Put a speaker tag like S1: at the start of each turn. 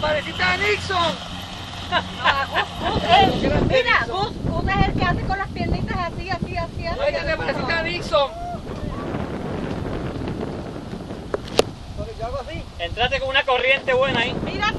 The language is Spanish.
S1: pareciste a Nixon.
S2: No, vos, eh, mira, vos, es el que hace con las piernitas así, así, así. así Oye, te pareciste a
S1: Nixon. Yo hago así.
S3: Entrate con una corriente buena ahí.
S2: Mira.